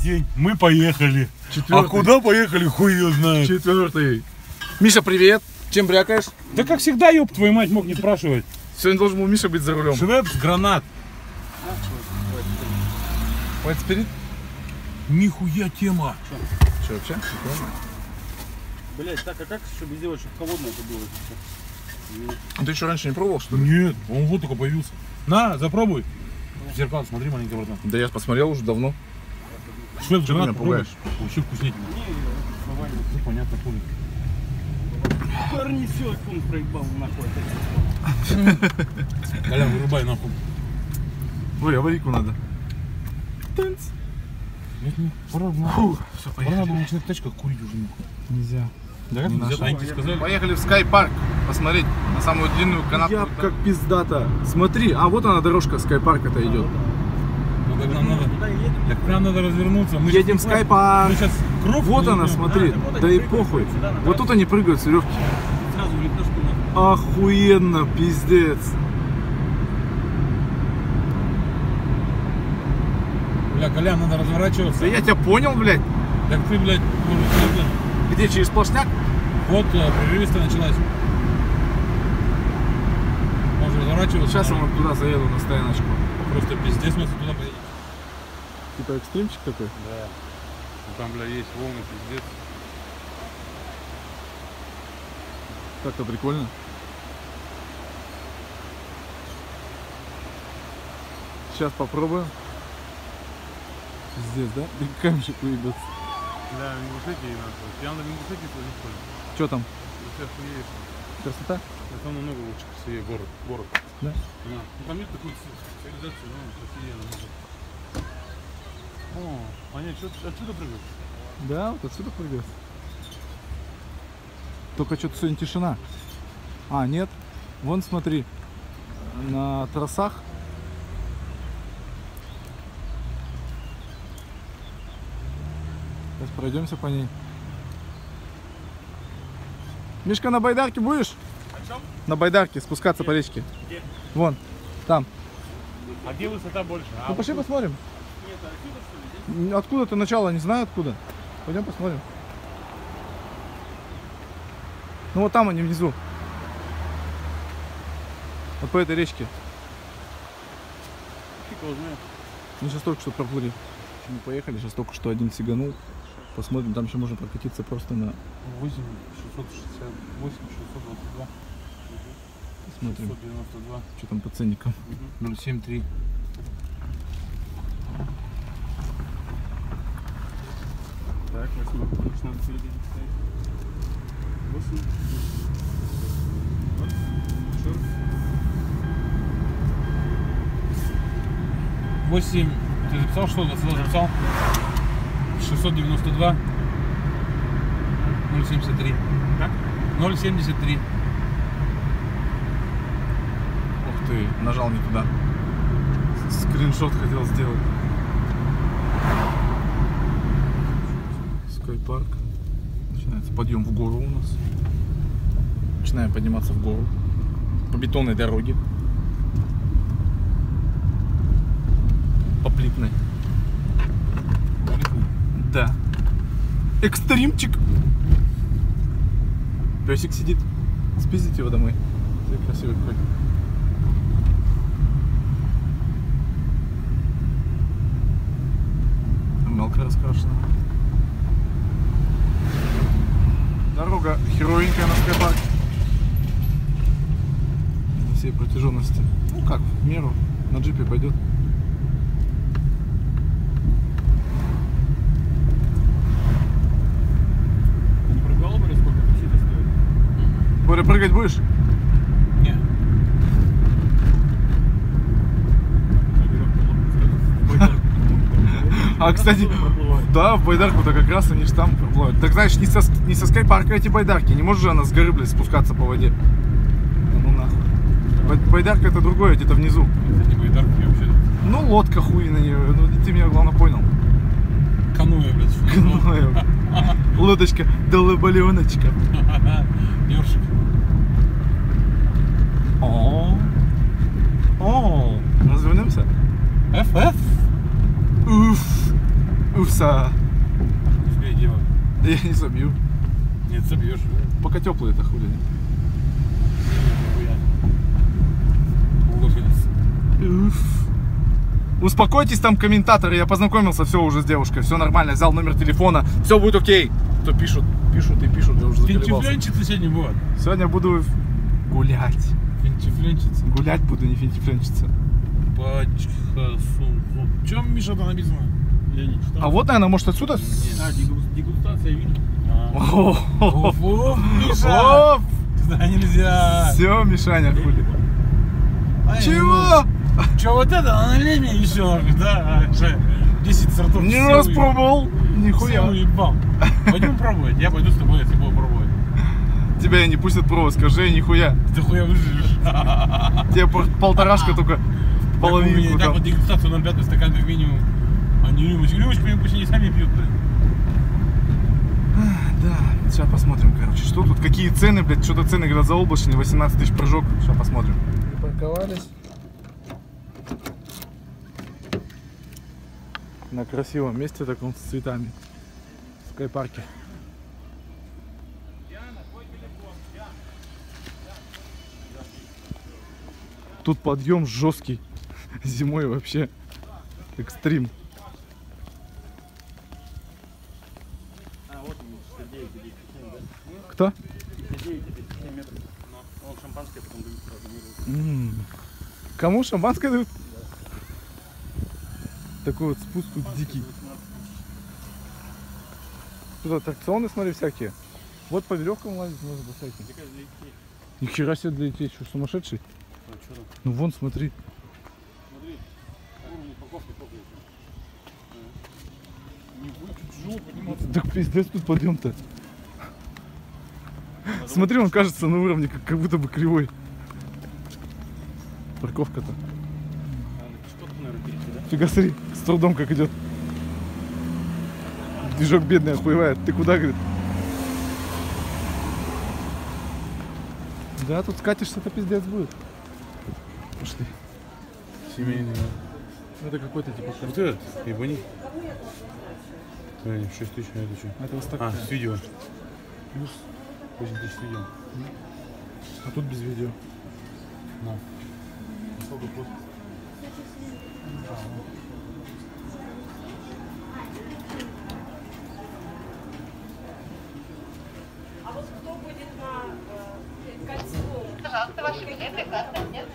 день. Мы поехали. Четвертый. А куда поехали, хуй ее знает. Четвертый. Миша, привет. Чем брякаешь? Да как всегда, ёб твою мать, мог не спрашивать. Сегодня должен был Миша быть за рулем. Швепс, гранат. White Spirit? Нихуя тема. Что, вообще? Блять, так а как чтобы сделать, чтобы холодно это было? А ты еще раньше не пробовал, что ли? Нет, он вот только появился. На, запробуй. В зеркало смотри, маленький братан. Да я посмотрел уже давно. Ты гранат, меня пугаешь? Вообще вкуснятина. Ну, понятно, хули. Парни все, он проебал нахуй. Колян, вырубай нахуй. Ой, аварийку надо. Нет, нет, пора, нахуй. Фу, все, Пора надо начинать в тачках курить уже нахуй. Нельзя. Да Не нельзя? Они тебе сказали? Поехали в Park посмотреть на самую длинную канатку. Я как пиздата. Смотри, а вот она дорожка скайпарка-то идет. Так нам надо, так нам надо развернуться. Мы Едем в щас- скайпарк. Мы сейчас круг Вот она, идем. смотри. Да и похуй. Вот тут они прыгают с веревки. Сразу лепешку нахуй. Охуенно, пиздец. Бля, Колян, надо разворачиваться. Да я тебя понял, блядь. Так ты, блядь, может, блядь, Где, через сплошняк? вот э, прерывисто началась. Можно разворачиваться. Сейчас я вот туда заеду на стояночку. Просто пиздец, мы туда поедем. Типа экстримчик такой. Да. Ну, там, бля, есть волны, пиздец. Так-то прикольно. Сейчас попробуем. Пиздец, да? Да камешек уебется. Да, высокие нахуй. Я надо не высокие сложить, что ли? Что там? Ты охуеешь. Красота? Там намного лучше, красивее город. город. Да? Да. Ну, там нет такой цивилизации, но красивее намного. О, они что, отсюда прыгают? Да, вот отсюда прыгает. Только что-то сегодня тишина. А, нет. Вон смотри. На трассах. Сейчас пройдемся по ней. Мишка, на байдарке будешь? На байдарке спускаться по речке. Где? Вон, там. А где высота больше? Ну пошли посмотрим. Нет, отсюда что ли? Здесь? М, Откуда-то начало, не знаю откуда. Пойдем посмотрим. Ну вот там они внизу. Вот по этой речке. Мы сейчас только что проплыли. Мы поехали, сейчас только что один сиганул. Посмотрим, там еще можно прокатиться просто на... 8, 668, 622, Посмотрим, 692, что там по ценникам. 073. Так, восьмой. Уж надо следить ставить. Восемь. Вот. Шур. 8, ты записал что? 22 записал? 692, 073. Так? 073. Ух ты, нажал не туда. Скриншот хотел сделать. Скайпарк. Начинается подъем в гору у нас. Начинаем подниматься в гору. По бетонной дороге. По плитной. Да. Экстримчик. Песик сидит. Спиздите его домой. Смотри, красивый какой. Мелко раскрашена. Дорога херовенькая на скайпарке. На всей протяженности. Ну как, в меру. На джипе пойдет. Не прыгало бы, сколько такси-то стоит? Боря, прыгать будешь? Не. А, кстати, да, в байдарку-то как раз они же там проплывают. Так знаешь, не со, не со скайпарка эти байдарки. Не может же она с горы, блядь, спускаться по воде. Да ну нахуй. Бай- Байдарка это другое, где-то внизу. Это не байдарки вообще. Ну, лодка хуй на нее. Ну, ты меня, главное, понял. Каноэ, блядь. Каноэ. Лодочка, долболеночка. Ёршик. О, о, развернемся? FF? Уф, уфс. забьешься, Успей, Дима. я не забью. Нет, собьешь. Пока теплые это хули. Уф. Успокойтесь там, комментаторы, я познакомился, все уже с девушкой, все нормально, взял номер телефона, все будет окей. То пишут, пишут и пишут, я уже заколебался. Финтифленчица сегодня будет. Сегодня буду гулять. Финтифленчица. Гулять буду, не финтифленчиться. Пачка сумку. В чем Миша там написано? Я не читал. А вот, наверное, может отсюда? А, дегу- дегустация вин. О, О, Миша! Туда нельзя. Все, Мишаня, хули. Ай, Чего? Че вот это? Налей мне еще, да? Уже 10 сортов. Не все раз пробовал. Все Нихуя. уебал. Пойдем пробовать. Я пойду с тобой, если буду пробовать. Тебя не пустят пробовать, скажи, нихуя. Ты хуя выживешь. Тебе пол- полторашка только половинку Так вот дегустацию на пятый стакан как минимум. Не рюмочку. Рюмочку мне пусть они сами пьют, блин. Да, сейчас посмотрим, короче, что тут, какие цены, блядь, что-то цены, говорят, заоблачные, 18 тысяч прыжок, сейчас посмотрим. Припарковались. На красивом месте таком с цветами. В скайпарке. Тут подъем жесткий. Зимой вообще экстрим. Сразу миру. М. Кому шампанское дают? Такой вот спуск тут дикий. Тут аттракционы, смотри, всякие. Вот по веревкам лазить можно по всяким. Детей. Нихера себе для детей, что сумасшедший? А, что? Ну вон, смотри. Смотри, есть? Не будет жопу подниматься. Так пиздец тут подъем-то. Смотри, он кажется на уровне, как, как будто бы кривой. Парковка-то. Фига смотри, с трудом как идет. Движок бедный охуевает. Ты куда, говорит? Да, тут скатишься, это пиздец будет. Пошли. Семейный. Ну, Это какой-то типа... Вот этот, ебани. Ой, 6 тысяч, а это что? Это вот так. А, с видео. Плюс 8 тысяч видео. А тут без видео. На. Пожалуйста, ваши билеты, карта, нет?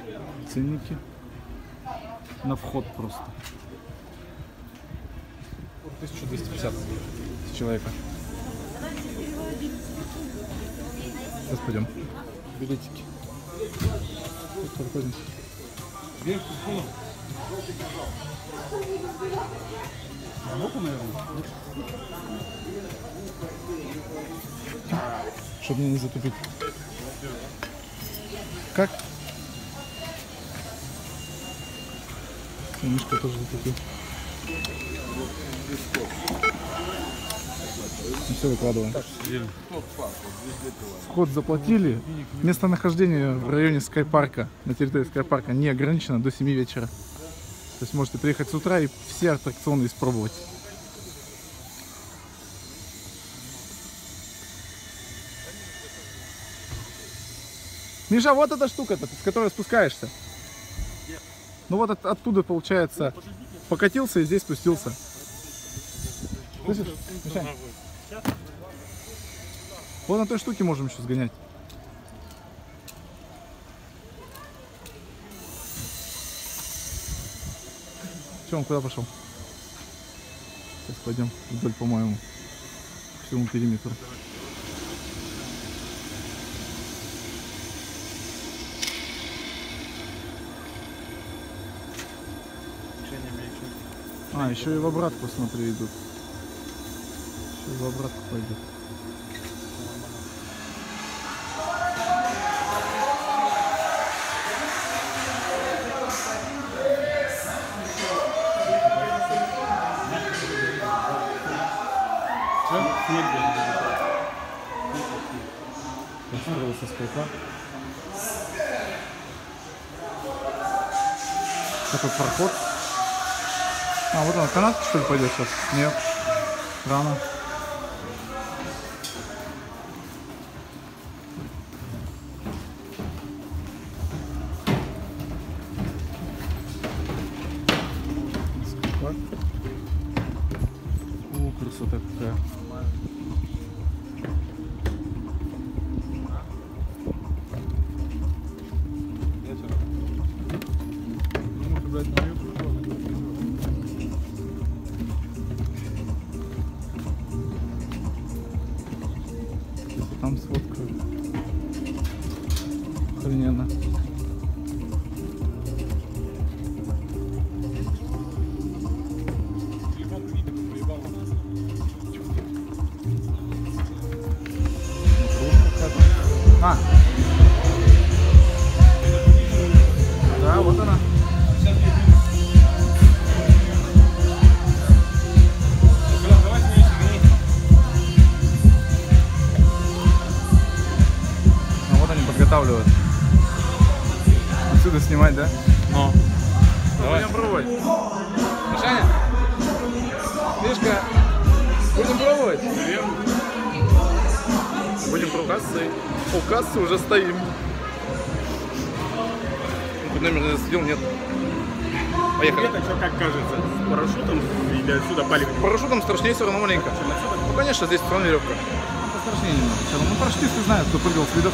Ценники. На вход просто. 1250 с человека. Сейчас пойдем. Билетики. Проходим. Чтобы мне не затупить. Как? Мишка тоже затупил. Ну все, выкладываем. Вход заплатили. Местонахождение в районе Скайпарка, на территории Скайпарка не ограничено до 7 вечера. То есть можете приехать с утра и все аттракционы испробовать. Миша, вот эта штука-то, с которой спускаешься. Ну вот от- оттуда, получается, покатился и здесь спустился. Слышишь, Мишань? Вот на той штуке можем еще сгонять. Че, он куда пошел? Сейчас пойдем вдоль, по-моему, по всему периметру. А, еще и в обратку, смотри, идут. Еще и в обратку пойдет. Построился скайпа. Такой проход. А, вот он, канат что ли пойдет сейчас? Нет. Скакать. О, красота какая. Снимать, да? Ну. Будем пробовать. Мишаня, Мишка, будем пробовать? Будем пробовать. Кассы. У кассы уже стоим. Номер не засветил, нет. Поехали. Это что как кажется? С парашютом или отсюда палить? Парашютом страшнее все равно маленько. Ну, конечно, здесь все равно веревка. Пострашнее немного. Ну, парашютисты знают, кто прыгал с видов.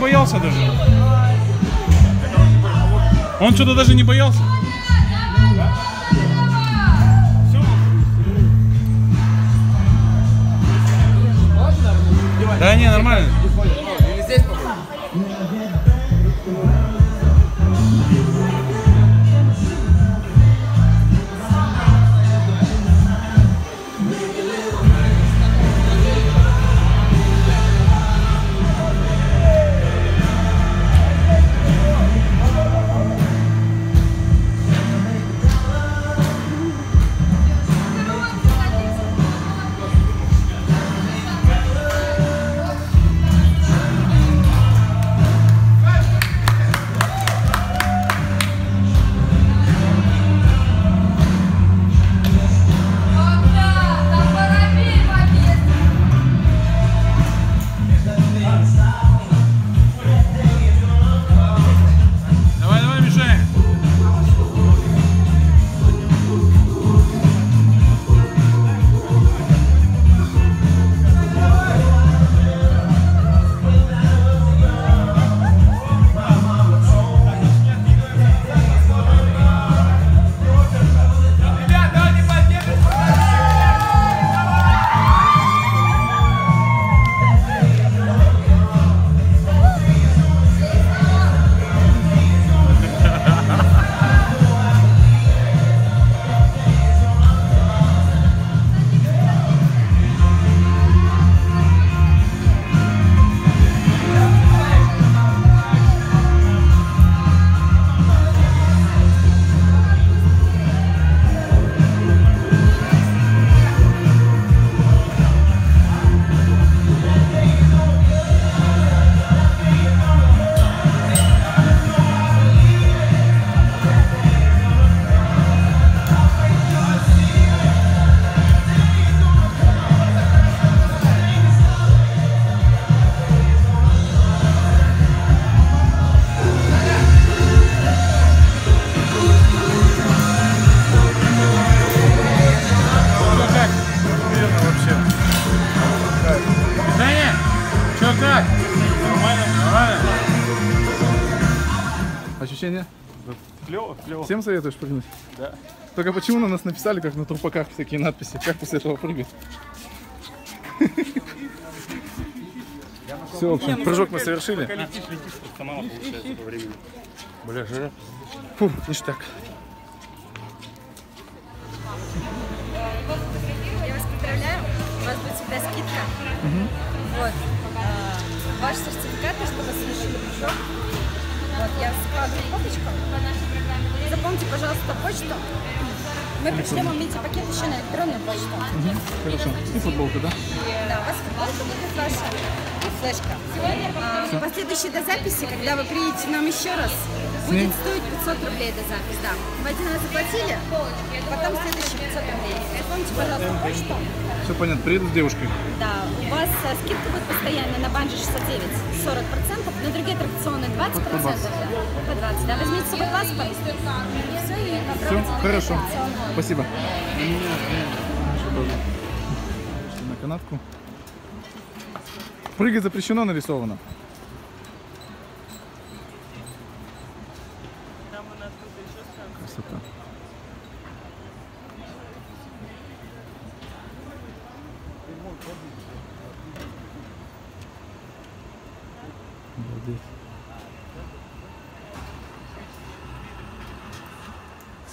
Боялся даже. Он что-то даже не боялся. Да не, нормально. Ощущения? Клево, клево. Всем советуешь прыгнуть? Да. Только почему на нас написали, как на трупаках, всякие надписи? Как после этого прыгать? Все, в общем, прыжок мы совершили. Пока летишь, летишь, просто мало получается по времени. Бля, жара. Фу, ништяк. Я вас поздравляю. У вас будет всегда скидка. Вот. А, Ваш сертификат, чтобы вы совершили прыжок. Вот, я складываю фоточку. Запомните, пожалуйста, почту. Мы пришлем вам эти пакеты еще на электронную почту. Хорошо. И футболка, да? Да, у вас футболка будет ваша и флешка. А, Последующие до записи, когда вы приедете нам еще раз, будет стоить 500 рублей до запись, да. Вы один раз заплатили, потом следующие 500 рублей. Запомните, пожалуйста, почту. Все понятно, приеду с девушкой. Да, у вас э, скидка будет постоянно на банджи 69 40%, на другие аттракционы 20%. Да, по 20, да. Возьмите с собой паспорт. Все, и Все, хорошо. Спасибо. На канатку. Прыгать запрещено нарисовано.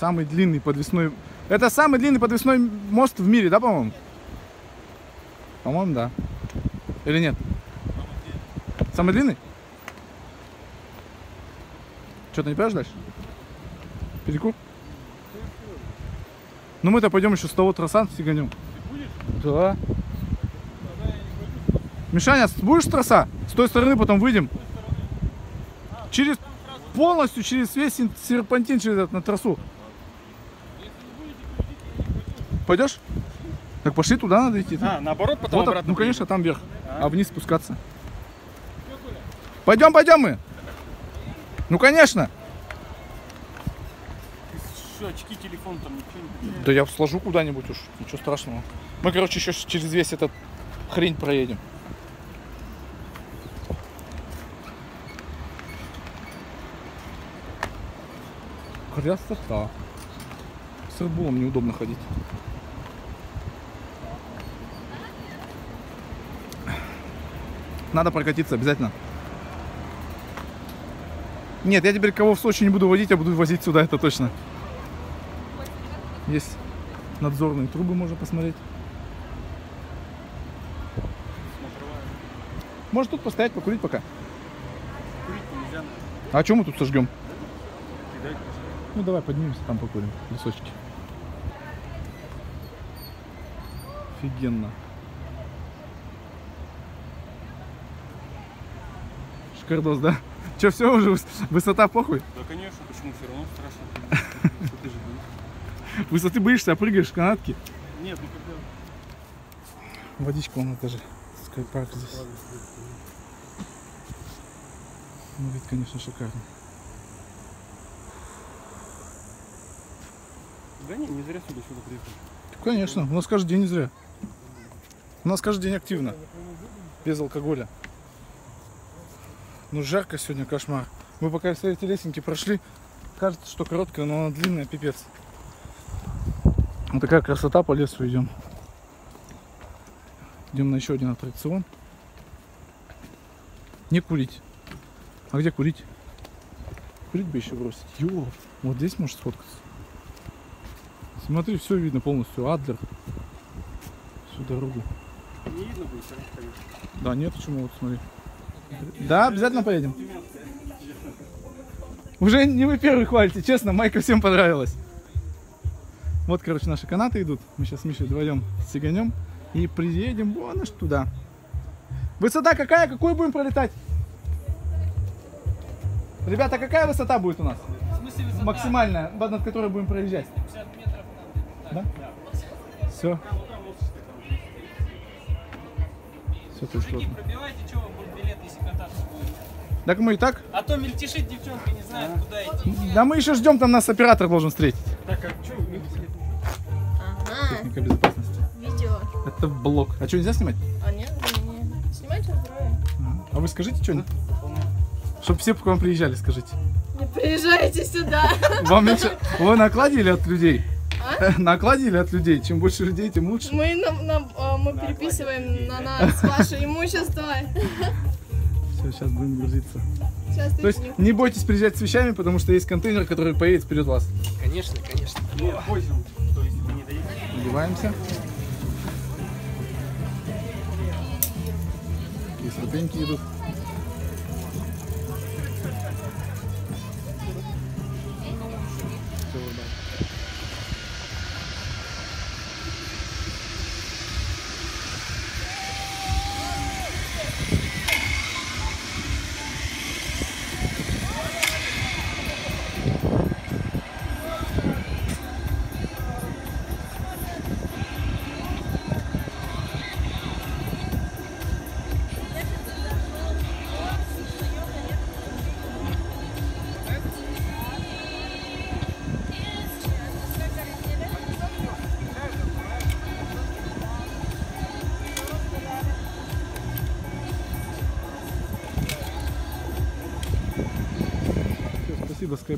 Самый длинный подвесной... Это самый длинный подвесной мост в мире, да, по-моему? По-моему, да. Или нет? Самый длинный? Что, ты не поешь дальше? Перекур? Ну мы-то пойдем еще с того трасса сиганем. Да. Мишаня, будешь с трасса? С той стороны потом выйдем. Через полностью через весь серпантин через этот, на трассу. Пойдешь? Так пошли туда надо идти. А, наоборот, потом Вот, обратно ну конечно, там вверх, А? а вниз спускаться. Пойдем, пойдем мы. Ну конечно. Что, очки, телефон там, ничего не. Да я сложу куда-нибудь уж, ничего страшного. Мы, короче, еще через весь этот хрень проедем. Красота. С Редбулом неудобно ходить. Надо прокатиться обязательно. Нет, я теперь кого в Сочи не буду водить, я буду возить сюда, это точно. Есть надзорные трубы, можно посмотреть. Может тут постоять, покурить пока. А что мы тут сожгем? Ну давай поднимемся, там покурим. Лесочки. Офигенно. Шикардос, да? Че, все уже выс- высота похуй? Да, конечно, почему все равно страшно. Ты же боишься. Высоты боишься, а прыгаешь в канатки. Нет, ну когда... Водичка вон это же. Скайпарк здесь. Ну, вид, конечно, шикарный. Да не, не зря сюда сюда приехали. Конечно, у нас каждый день не зря. У нас каждый день активно. Без алкоголя. Ну жарко сегодня, кошмар. Мы пока все эти лесенки прошли. Кажется, что короткая, но она длинная, пипец. Вот такая красота по лесу идем. Идем на еще один аттракцион. Не курить. А где курить? Курить бы еще бросить. Ё, вот здесь можешь сфоткаться. Смотри, все видно полностью. Адлер. Всю дорогу. Не видно будет, конечно. Да, нет, почему? Вот смотри. Да, обязательно поедем. Уже не вы первый хвалите, честно, Майка всем понравилось. Вот, короче, наши канаты идут. Мы сейчас с Мишей вдвоем сиганем и приедем вон аж туда. Высота какая? Какую будем пролетать? Ребята, какая высота будет у нас? Максимальная, над которой будем проезжать. Да? Все. Все, то есть вот. Пробивайте, что вы будете билет. Так мы и так. А то мельтешит девчонка, не знает, куда идти. Да мы еще ждем, там нас оператор должен встретить. Так, а что вы Ага, Техника безопасности. видео. Это блок. А что, нельзя снимать? А нет, не, не. Снимайте здоровье. А вы скажите что-нибудь? Чтобы все к вам приезжали, скажите. Не приезжайте сюда. Вам меньше... Вы на окладе или от людей? На окладе или от людей? Чем больше людей, тем лучше. Мы, нам, нам, а, мы переписываем на нас ваше имущество. Все, сейчас будем грузиться. Сейчас То есть не бойтесь приезжать с вещами, потому что есть контейнер, который поедет вперед вас. Конечно, конечно. Одеваемся. Такие ступеньки идут.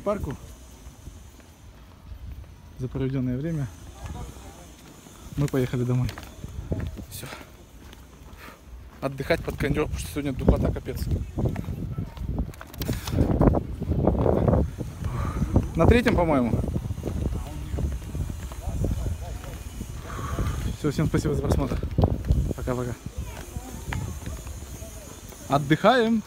Скайпарку за проведенное время. Мы поехали домой. Все. Отдыхать под кондер, потому что сегодня духота капец. На третьем, по-моему. Все, всем спасибо за просмотр. Пока-пока. Отдыхаем.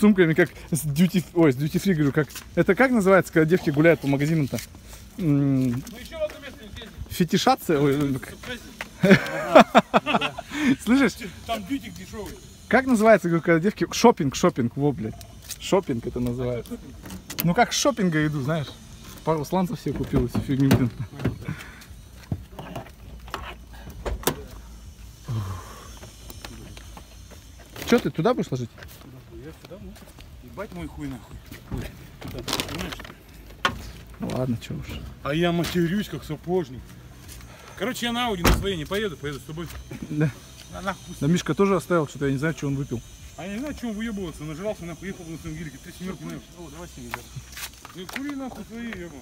Сумками, как с duty, ой, с duty free, говорю, как, это как называется, когда девки гуляют по магазинам-то? Ну еще в одно место. Фетишация? Ой, как- Слышишь, Там бьютик дешевый. как называется, говорю, когда девки... Шопинг, шопинг, во, блядь. Шопинг это называется. Ну как шопинга иду, знаешь. Пару сланцев себе купил и всю фигню, блин. Че ты туда будешь ложить? Я сюда, ну, ебать мой хуй нахуй. Ой, туда, понимаешь, что ли? Ну ладно, че уж. А я матерюсь, как сапожник. Короче, я на Ауди на своей не поеду, поеду с тобой. Да. А нахуй. Да Мишка тоже оставил, что-то я не знаю, что он выпил. А я не знаю, чем выебываться, нажрался, нахуй, ехал на своем гелике, три семерки. О, давай синий, да. кури нахуй свои, ебал.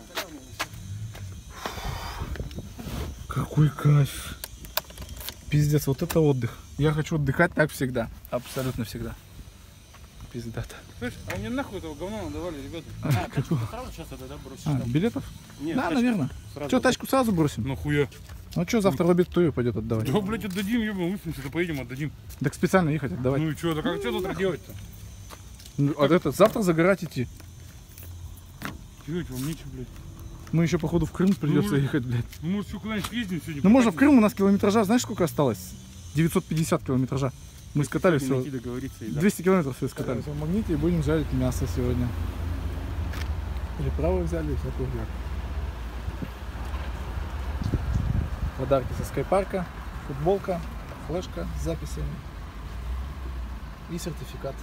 Какой кайф. Пиздец, вот это отдых. Я хочу отдыхать так всегда. Абсолютно всегда. Пиздата. Слышь, а мне нахуй этого говна надавали, ребята. Сразу сейчас это, да, бросишь А, там? билетов? Нет, да, тачку наверное. сразу Что, тачку сразу бросим? Нахуя? Ну что, завтра в обед Тою пойдет отдавать. Да, блядь, отдадим, ебал, выспимся, да поедем, отдадим. Так специально ехать отдавать. Ну и что, так а что тут делать-то? Ну, а это завтра загорать идти. Делать вам нечего, блядь. Мы еще, походу, в Крым придется Ну, ехать, блядь. Ну, может, еще куда-нибудь съездим сегодня? Ну, можно в? Крым, у нас километража, знаешь, сколько осталось? 950 километража. Мы скатали все. договориться и да. 200 километров все скатали. В магните и будем жарить мясо сегодня. Или право взяли, и всякую взяли. Подарки со скайпарка, футболка, флешка с записями и сертификат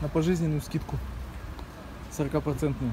на пожизненную скидку 40-процентную.